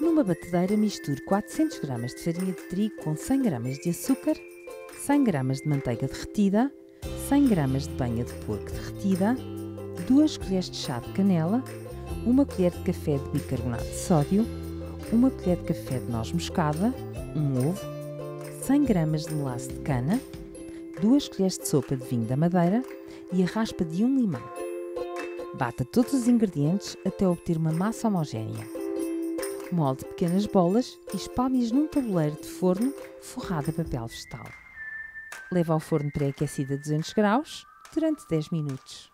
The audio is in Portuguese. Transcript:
Numa batedeira misture 400 gramas de farinha de trigo com 100 gramas de açúcar, 100 gramas de manteiga derretida, 100 gramas de banha de porco derretida, 2 colheres de chá de canela, 1 colher de café de bicarbonato de sódio, 1 colher de café de noz moscada, um ovo, 100 gramas de melaço de cana, 2 colheres de sopa de vinho da madeira e a raspa de um limão. Bata todos os ingredientes até obter uma massa homogénea. Molde pequenas bolas e espalme-as num tabuleiro de forno forrado a papel vegetal. Leve ao forno pré-aquecido a 200 graus durante 10 minutos.